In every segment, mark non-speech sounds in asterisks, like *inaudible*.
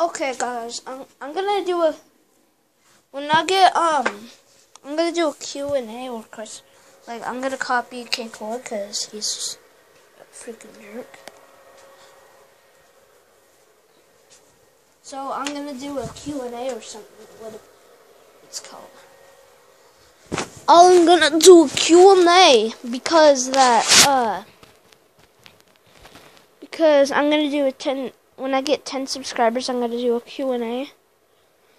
Okay, guys, I'm I'm gonna do a when I get um I'm gonna do a Q and A or Chris. Like I'm gonna copy K Core because he's a freaking jerk. So I'm gonna do a Q and A or something. What it's called. I'm gonna do a Q and A because that uh because I'm gonna do a ten when I get 10 subscribers, I'm going to do a Q&A.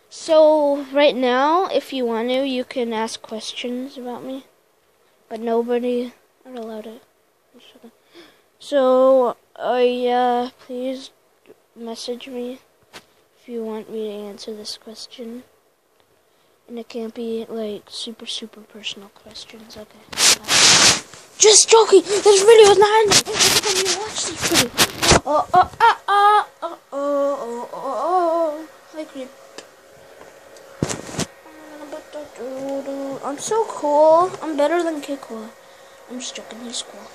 So, right now, if you want to, you can ask questions about me. But nobody are allowed to. So, uh, yeah, please message me if you want me to answer this question. And it can't be, like, super, super personal questions, okay? Just joking! This video is not ending! Every time you watch this video! Oh, oh, oh, oh, oh, oh, oh, oh, Hi, creep. I'm so cool. I'm better than Kikwa. I'm just joking. He's cool.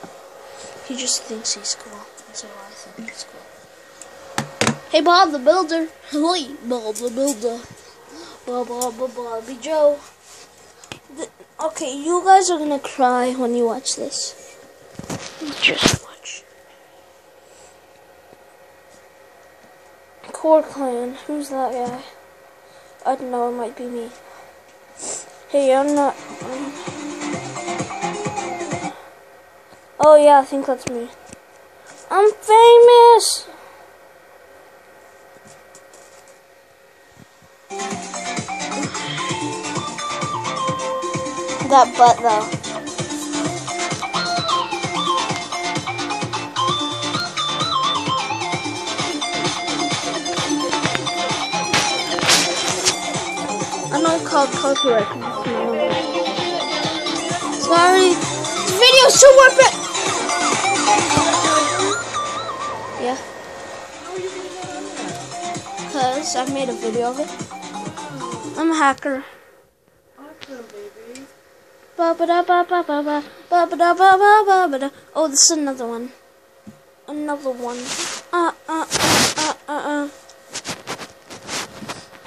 He just thinks he's cool. That's so I think he's cool. Hey, Bob the Builder. Hey, Bob the Builder. Bob, Bob, Bob, Bobby Joe. The, okay, you guys are gonna cry when you watch this. Just Core Clan. Who's that guy? I don't know. It might be me. Hey, I'm not. Um, oh yeah, I think that's me. I'm famous. that butt though. Called copyright. Sorry. This video is so worth it. Yeah. Cause I made a video of it. I'm a hacker. Oh, this is another one. Another one. Uh, uh, uh, uh, uh.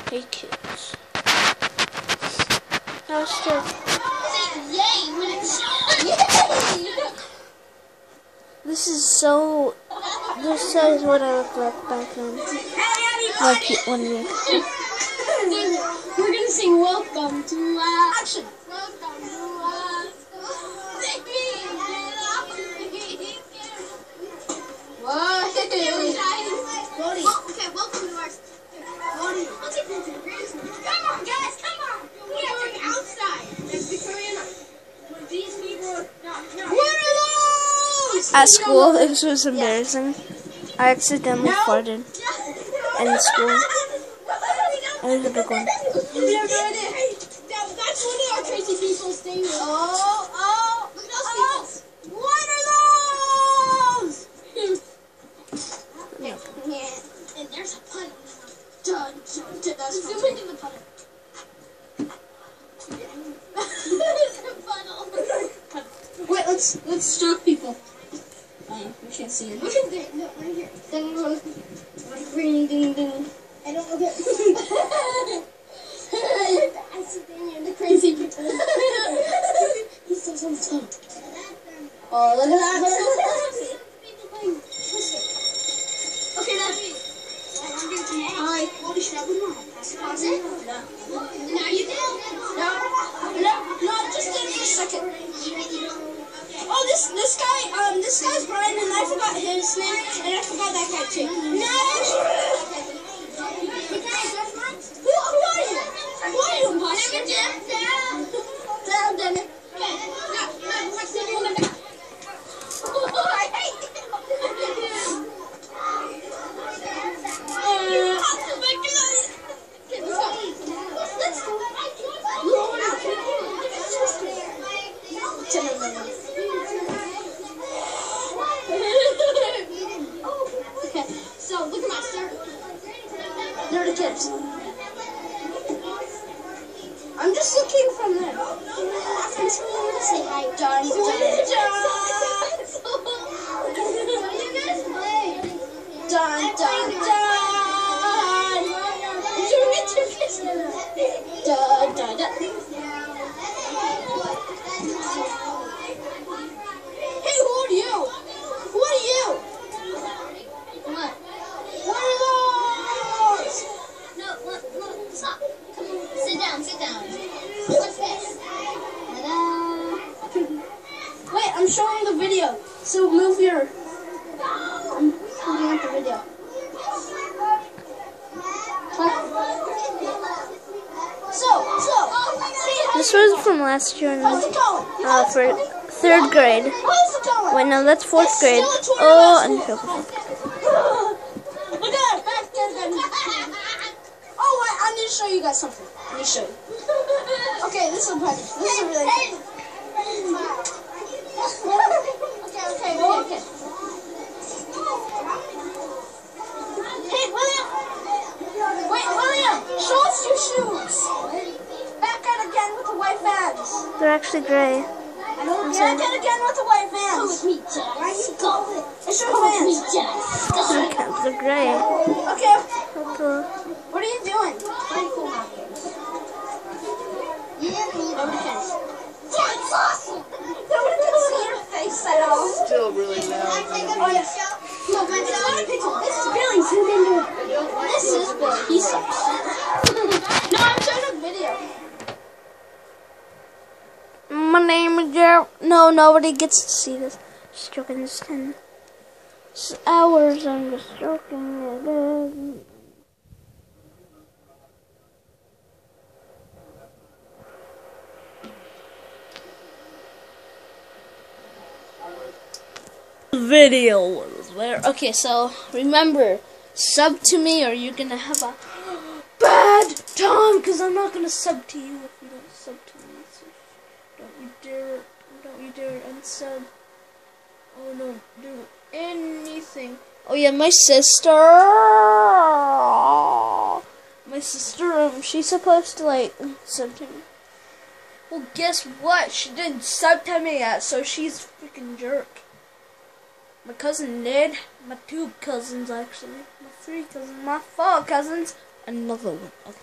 Hey, kids. How's your... This is so... This is what I look like back then. Like one year. We're gonna sing welcome to uh, action. Okay, At school, this was embarrassing. I accidentally farted in school. It was a big one. That's one of our crazy people's things. Oh, oh, look at those people. What are those? Yeah. And there's a puddle. Dun, dun, dun. That's Zoom into the puddle. puddle. Wait, let's let's stalk people. We can't see it. no, right here. Ding, ding, ding, ding, ding. I don't know that. You're the crazy people. *laughs* He's so so so. Oh, look at that. Okay, that's me. Hi. Holy shit, we don't Pause it? No. No, you did. No. No, no, just it for a second. Oh, this this guy, um, this guy's Brian, and I forgot his name, and I forgot that guy too. No. Look at my shirt. They're the kids. I'm just looking from there. I'm just going to say hi, John. John. John. John. John. John. da da da move your. I'm looking at the video. So, so, This was from last year in how's it going? uh, for third grade. How's it going? Wait, no, that's fourth grade. Oh, and Look at that back there. Oh wait, I need to show you guys something. Let me show you. Okay, this is a pretty. This is a really. okay, they're actually gray. Back out again with the white Come with me, Jack. Where you going? It's your Come with me. Jack. *laughs* Okay, they're gray. Okay, Okay. what are you doing? Pretty cool out here. Yeah, cool. Nobody can. That's awesome. Nobody can see your face at all. Still really loud. Oh, yeah. Look, I got a picture. This is Billy, zoom into it. This is Billy. He sucks. no, I'm showing a video. My name is Jer. No, nobody gets to see this. Just joking. It's ten s- hours. I'm just joking. Video was there. Okay, so remember, sub to me, or you're gonna have a *gasps* bad time. Cause I'm not gonna sub to you if you don't sub to me. Don't you dare, it don't you dare it unsub. Oh no, do anything. Oh yeah, my sister. My sister, um, she's supposed to like sub to me. Well, guess what? She didn't sub to me yet, so she's a freaking jerk. My cousin Ned, My two cousins actually. My three cousins. My four cousins. Another one. Okay.